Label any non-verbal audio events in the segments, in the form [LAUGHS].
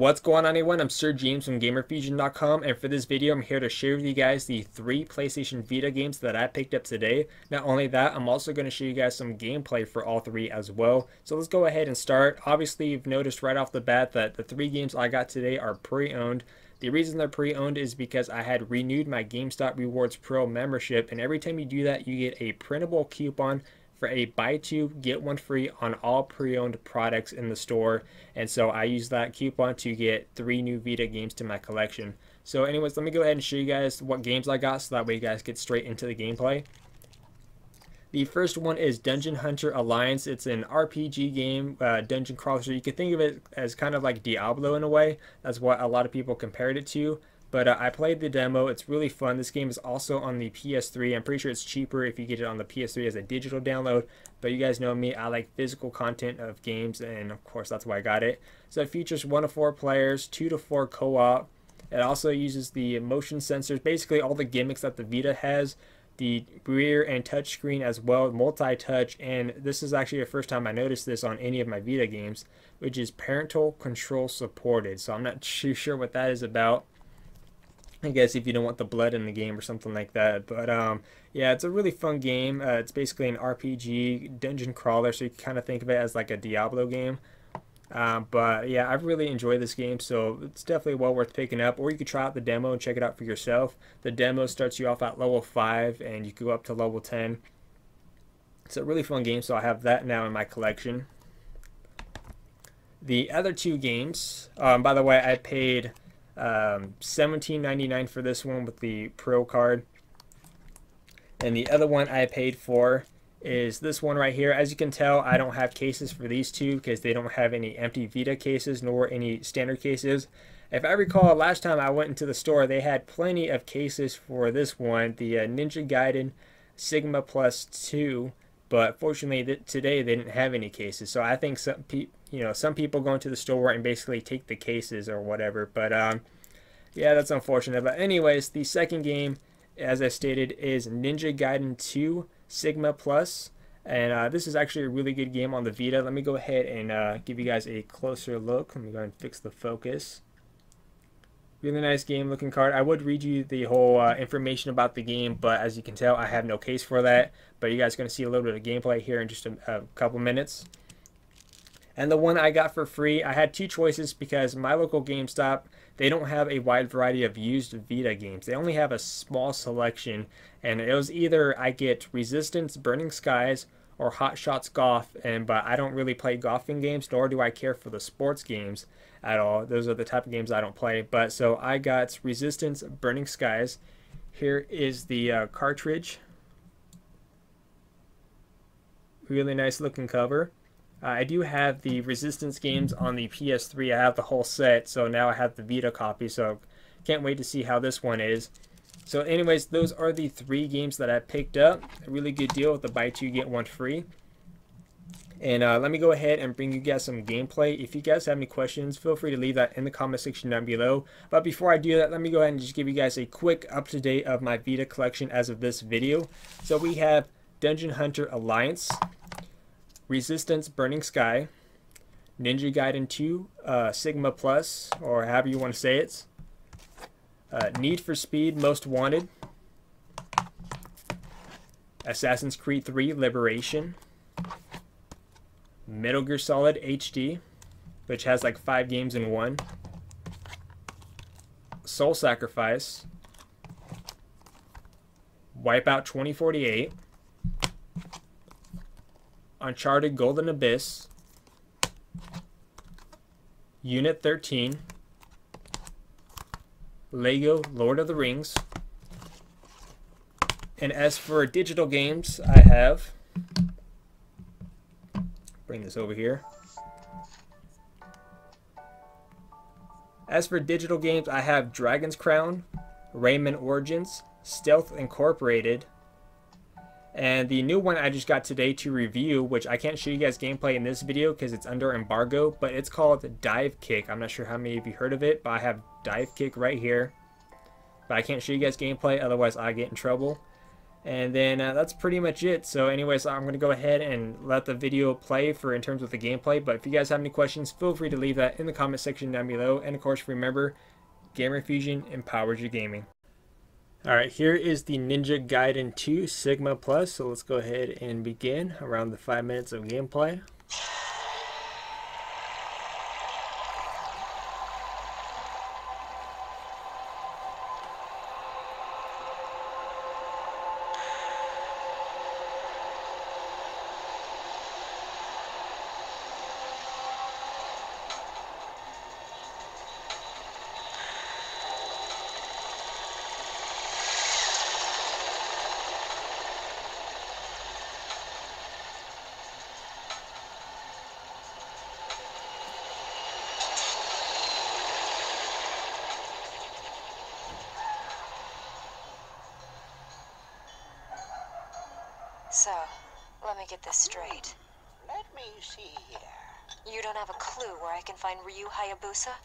What's going on everyone? I'm Sir James from GamerFuzion.com and for this video I'm here to share with you guys the three PlayStation Vita games that I picked up today. Not only that, I'm also going to show you guys some gameplay for all three as well. So let's go ahead and start. Obviously you've noticed right off the bat that the three games I got today are pre-owned. The reason they're pre-owned is because I had renewed my GameStop Rewards Pro membership and every time you do that you get a printable coupon for a buy two get one free on all pre-owned products in the store and so I use that coupon to get three new Vita games to my collection so anyways let me go ahead and show you guys what games I got so that way you guys get straight into the gameplay the first one is Dungeon Hunter Alliance. It's an RPG game, uh, dungeon crawler. You can think of it as kind of like Diablo in a way. That's what a lot of people compared it to. But uh, I played the demo. It's really fun. This game is also on the PS3. I'm pretty sure it's cheaper if you get it on the PS3 as a digital download. But you guys know me. I like physical content of games, and of course that's why I got it. So it features one to four players, two to four co-op. It also uses the motion sensors, basically all the gimmicks that the Vita has. The rear and touch screen as well, multi-touch, and this is actually the first time I noticed this on any of my Vita games, which is parental control supported. So I'm not [LAUGHS] too sure what that is about. I guess if you don't want the blood in the game or something like that. But um, yeah, it's a really fun game. Uh, it's basically an RPG dungeon crawler, so you kind of think of it as like a Diablo game. Um, but yeah, I've really enjoyed this game, so it's definitely well worth picking up. Or you could try out the demo and check it out for yourself. The demo starts you off at level 5, and you go up to level 10. It's a really fun game, so I have that now in my collection. The other two games, um, by the way, I paid um, 17.99 for this one with the Pro card. And the other one I paid for is this one right here. As you can tell, I don't have cases for these two because they don't have any empty Vita cases nor any standard cases. If I recall, last time I went into the store, they had plenty of cases for this one, the uh, Ninja Gaiden Sigma Plus 2. But fortunately, th today they didn't have any cases. So I think some people you know, some people go into the store and basically take the cases or whatever. But um, yeah, that's unfortunate. But anyways, the second game, as I stated, is Ninja Gaiden 2 Sigma And uh, this is actually a really good game on the Vita. Let me go ahead and uh, give you guys a closer look. Let me go and fix the focus. Really nice game looking card. I would read you the whole uh, information about the game, but as you can tell, I have no case for that. But you guys going to see a little bit of gameplay here in just a, a couple minutes. And the one I got for free, I had two choices because my local GameStop, they don't have a wide variety of used Vita games. They only have a small selection. And it was either I get Resistance, Burning Skies, or Hot Shots Golf. And but I don't really play golfing games, nor do I care for the sports games at all. Those are the type of games I don't play. But so I got Resistance, Burning Skies. Here is the uh, cartridge. Really nice looking cover. Uh, I do have the Resistance games on the PS3. I have the whole set, so now I have the Vita copy, so can't wait to see how this one is. So anyways, those are the three games that I picked up. A really good deal with the buy two, get one free. And uh, let me go ahead and bring you guys some gameplay. If you guys have any questions, feel free to leave that in the comment section down below. But before I do that, let me go ahead and just give you guys a quick up-to-date of my Vita collection as of this video. So we have Dungeon Hunter Alliance. Resistance Burning Sky, Ninja Gaiden 2 uh, Sigma Plus, or however you want to say it, uh, Need for Speed Most Wanted, Assassin's Creed 3 Liberation, Metal Gear Solid HD, which has like five games in one, Soul Sacrifice, Wipeout 2048, Uncharted Golden Abyss, Unit 13, Lego Lord of the Rings, and as for digital games, I have, bring this over here. As for digital games, I have Dragon's Crown, Rayman Origins, Stealth Incorporated, and the new one I just got today to review, which I can't show you guys gameplay in this video because it's under embargo, but it's called Dive Kick. I'm not sure how many of you heard of it, but I have Dive Kick right here. But I can't show you guys gameplay, otherwise I get in trouble. And then uh, that's pretty much it. So anyways, I'm going to go ahead and let the video play for in terms of the gameplay. But if you guys have any questions, feel free to leave that in the comment section down below. And of course, remember, Gamer Fuzion empowers your gaming. Alright, here is the Ninja Gaiden 2 Sigma Plus. So let's go ahead and begin around the 5 minutes of gameplay. So, let me get this straight. Let me see here. You don't have a clue where I can find Ryu Hayabusa?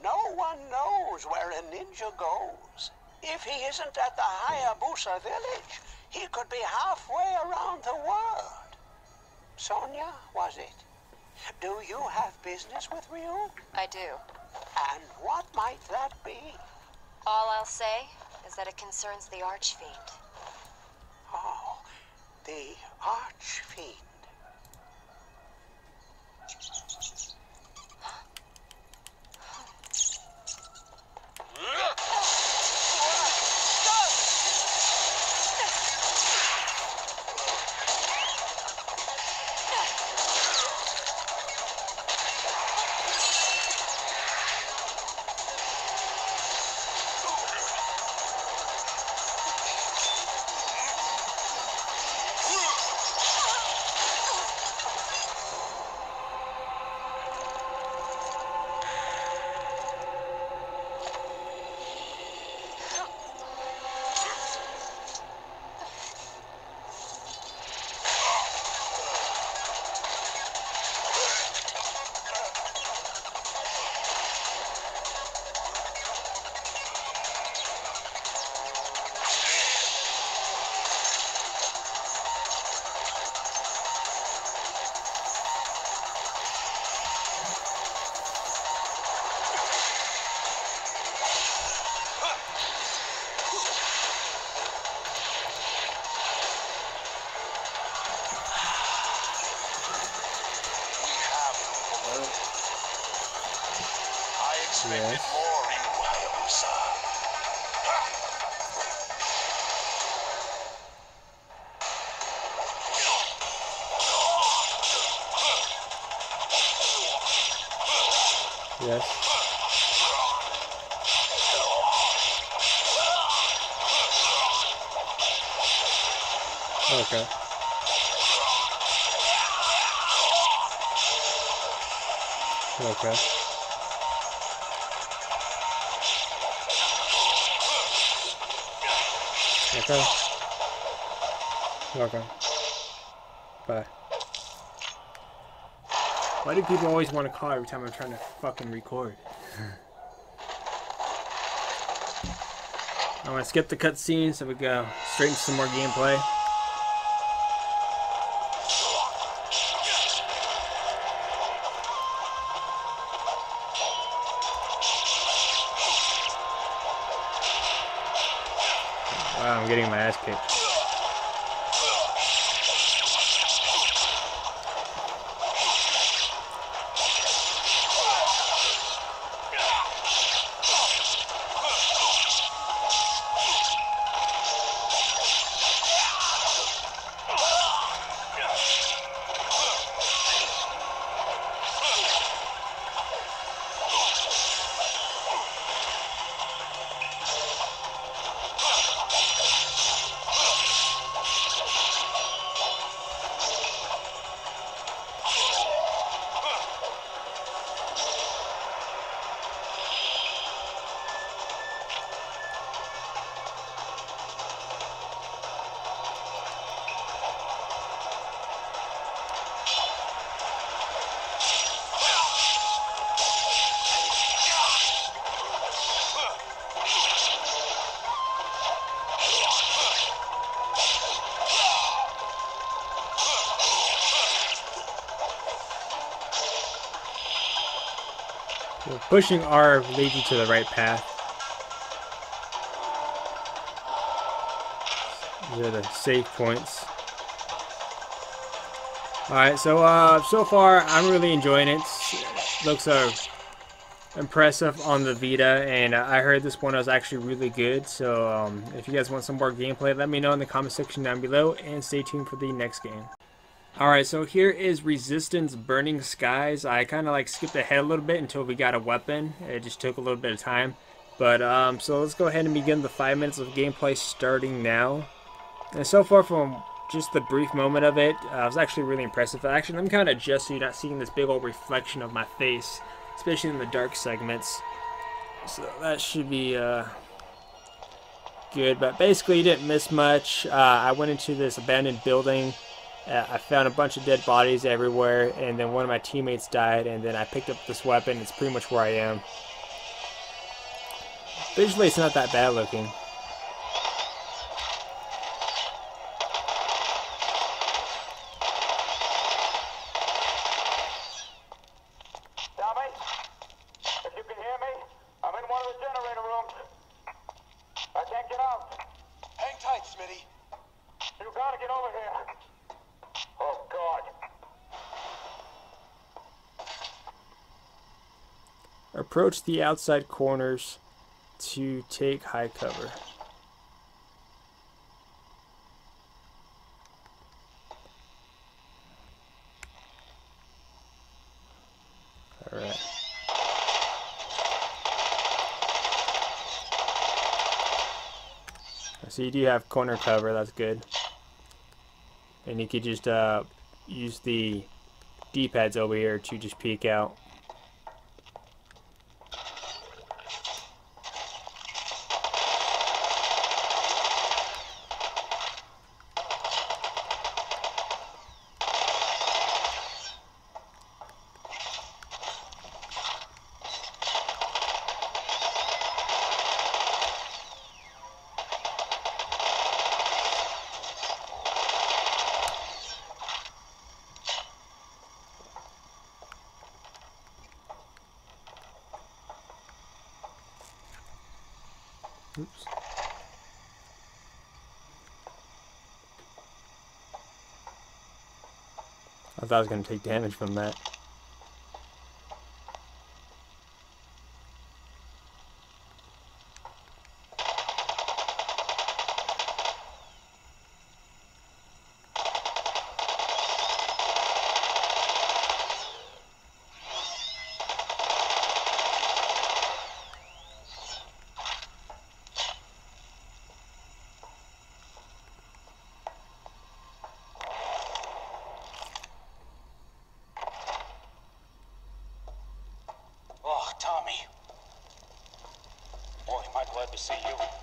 No one knows where a ninja goes. If he isn't at the Hayabusa village, he could be halfway around the world. Sonia, was it? Do you have business with Ryu? I do. And what might that be? All I'll say is that it concerns the Archfiend. Oh, the Archfiend. Expected Yes. more Ryu Hayabusa. Yes. Okay. Okay. Okay. Okay. Bye. Why do people always want to call every time I'm trying to fucking record? [LAUGHS] I'm gonna skip the cutscene so we go straight into some more gameplay. So pushing R leads you to the right path. These are the safe points. Alright, so uh, so far I'm really enjoying it. Looks uh, impressive on the Vita, and uh, I heard this one was actually really good. So um, if you guys want some more gameplay, let me know in the comment section down below, and stay tuned for the next game. Alright, so here is Resistance Burning Skies. I kind of like skipped ahead a little bit until we got a weapon. It just took a little bit of time. But, um, so let's go ahead and begin the 5 minutes of gameplay starting now. And so far from just the brief moment of it, uh, was actually really impressive. Actually, I'm kind of adjust so you're not seeing this big old reflection of my face, especially in the dark segments. So that should be uh, good. But basically, you didn't miss much. Uh, I went into this abandoned building. Uh, I found a bunch of dead bodies everywhere, and then one of my teammates died, and then I picked up this weapon. It's pretty much where I am. Visually, it's not that bad looking. Tommy, if you can hear me, I'm in one of the generator rooms. I can't get out. Hang tight, Smitty. You gotta get over here. Approach the outside corners to take high cover. Alright. So you do have corner cover, that's good. And you could just uh, use the D-pads over here to just peek out. I thought I was going to take damage from that. Oh, Tommy. Boy, am I glad to see you.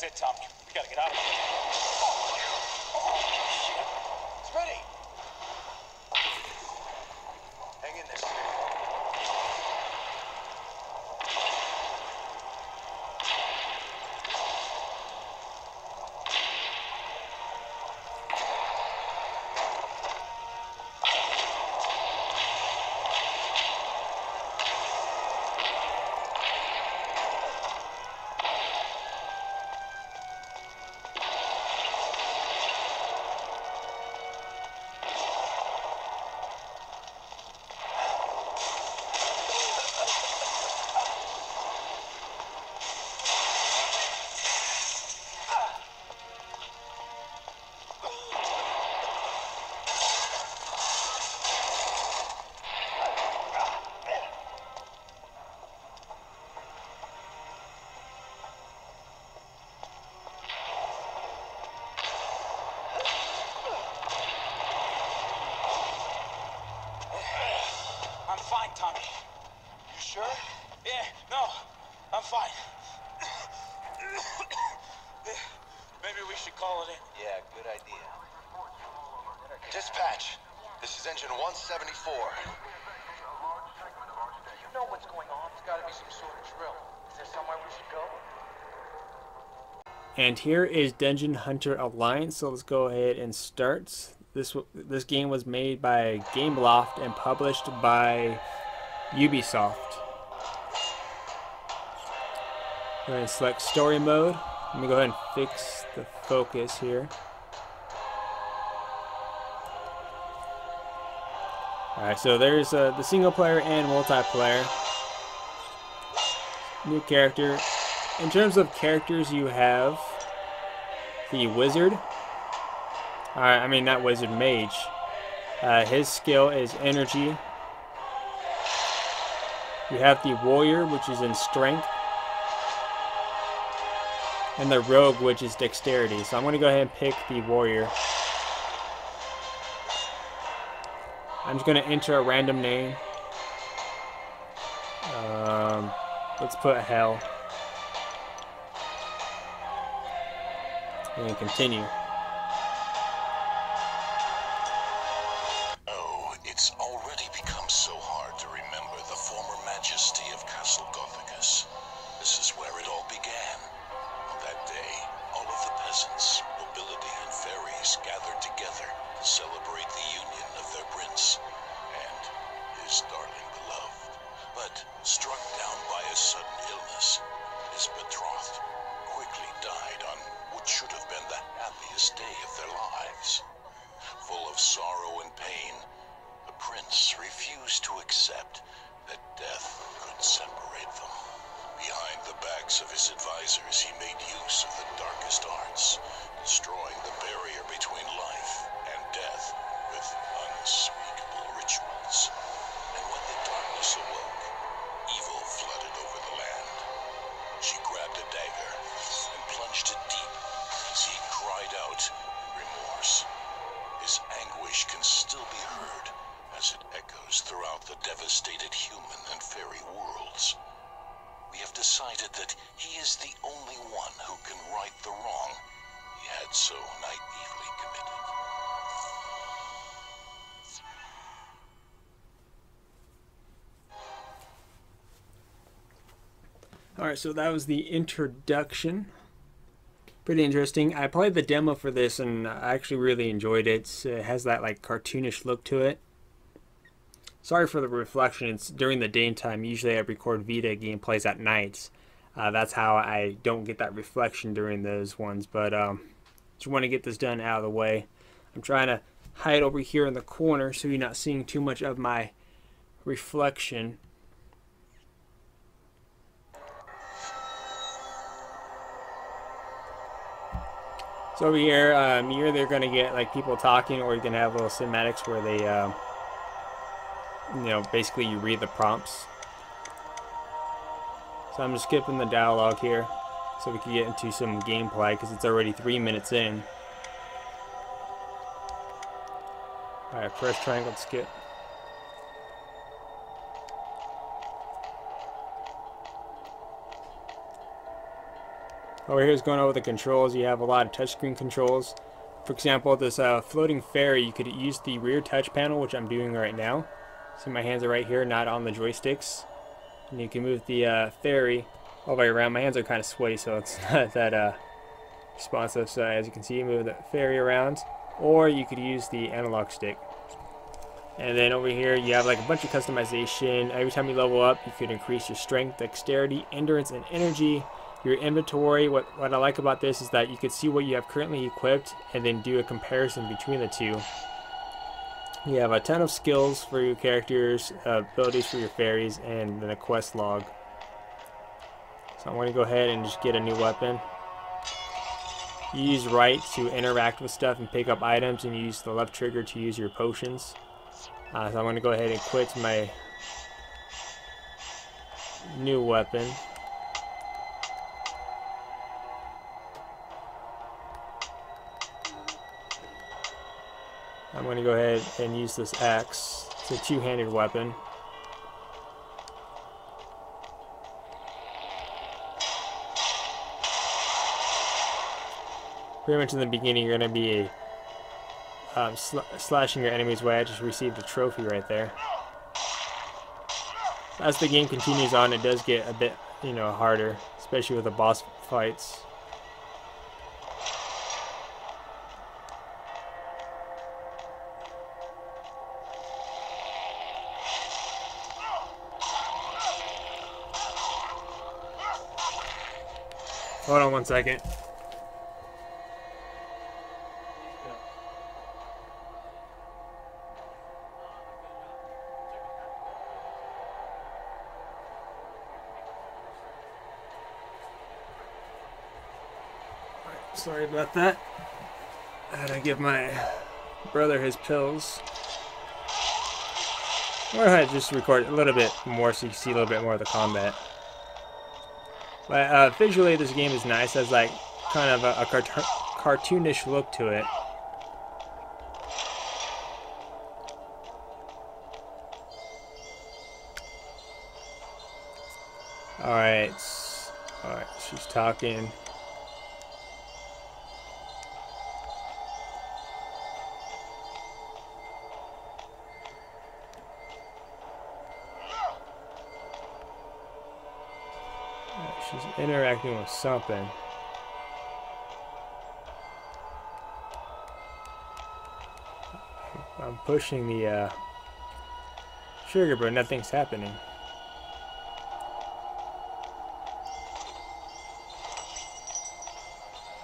That's it, Tom. We gotta get out of here. Tommy. You sure? Yeah, no, I'm fine. Maybe we should call it in. Yeah, good idea. Dispatch, this is engine 174. You know what's going on. There's got to be some sort of drill. Is there somewhere we should go? And here is Dungeon Hunter Alliance. So let's go ahead and start. This this game was made by Gameloft and published by Ubisoft. Go ahead and select story mode. Let me go ahead and fix the focus here. Alright, so there's uh, the single player and multiplayer. New character. In terms of characters, you have the wizard. Alright, I mean, not wizard, mage. Uh, his skill is energy. You have the warrior, which is in strength. And the rogue, which is dexterity. So I'm going to go ahead and pick the warrior. I'm just going to enter a random name. Um, let's put hell. And continue. Gathered together to celebrate the union of their prince and his darling beloved. But struck down by a sudden illness, his betrothed quickly died on what should have been the happiest day of their lives. Full of sorrow and pain, the prince refused to accept that death could separate them. Behind the backs of his advisors, he made use of the darkest arts, destroying the barrier between life and death with unspeakable rituals. And when the darkness awoke, evil flooded over the land. She grabbed a dagger and plunged it deep as he cried out in remorse. His anguish can still be heard as it echoes throughout the devastated human and fairy worlds. We have decided that he is the only one who can right the wrong he had so naively committed. Alright, so that was the introduction. Pretty interesting. I played the demo for this and I actually really enjoyed it. It has that like cartoonish look to it. Sorry for the reflection. It's during the daytime. Usually I record Vita gameplays at nights. Uh, that's how I don't get that reflection during those ones. But um, just want to get this done out of the way. I'm trying to hide over here in the corner so you're not seeing too much of my reflection. So over here, um, you're either going to get like people talking, or you can have little cinematics where they, um, you know, basically you read the prompts. So I'm just skipping the dialogue here, so we can get into some gameplay because it's already three minutes in. All right, press triangle to skip. Over here is going over the controls. You have a lot of touchscreen controls. For example, this uh, floating fairy, you could use the rear touch panel, which I'm doing right now. See, my hands are right here, not on the joysticks. And you can move the uh, fairy all the way around. My hands are kind of sweaty, so it's [LAUGHS] not that uh, responsive. So as you can see, you move the fairy around. Or you could use the analog stick. And then over here, you have like a bunch of customization. Every time you level up, you could increase your strength, dexterity, endurance, and energy your inventory what what I like about this is that you can see what you have currently equipped and then do a comparison between the two you have a ton of skills for your characters abilities for your fairies and then a quest log. So I'm going to go ahead and just get a new weapon. You use right to interact with stuff and pick up items and you use the left trigger to use your potions. Uh, so I'm going to go ahead and quit my new weapon I'm going to go ahead and use this axe. It's a two-handed weapon. Pretty much in the beginning, you're going to be um, sl slashing your enemy's way. I just received a trophy right there. As the game continues on, it does get a bit, you know, harder, especially with the boss fights. Hold on one second. Sorry about that. I had to give my brother his pills. Or I just record a little bit more so you see a little bit more of the combat. But uh, visually, this game is nice. It has like kind of a, a cart cartoonish look to it. Alright. Alright, she's talking. Interacting with something. I'm pushing the uh, trigger, but nothing's happening.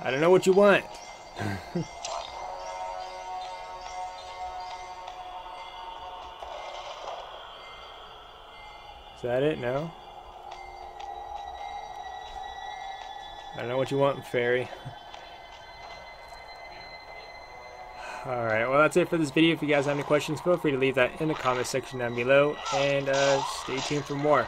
I don't know what you want. [LAUGHS] Is that it? No? I know what you want, fairy. Alright, well that's it for this video. If you guys have any questions, feel free to leave that in the comment section down below. And uh, stay tuned for more.